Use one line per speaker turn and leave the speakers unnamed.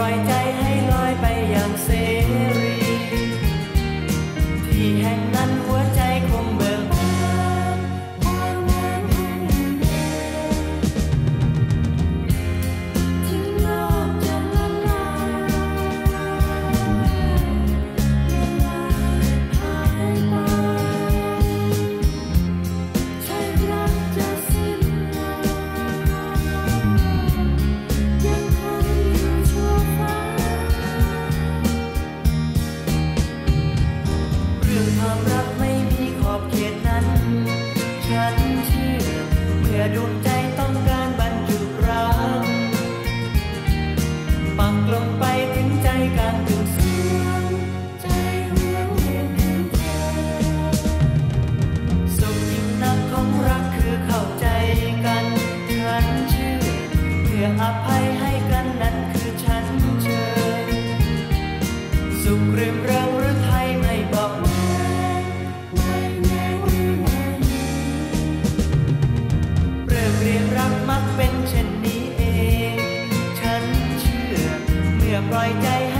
ปล่อยใจให้ลอยไปอย่าง ความรักไม่มีขอบเขตนั้น ฉันเชื่อเมื่อดวงใจต้องการ I.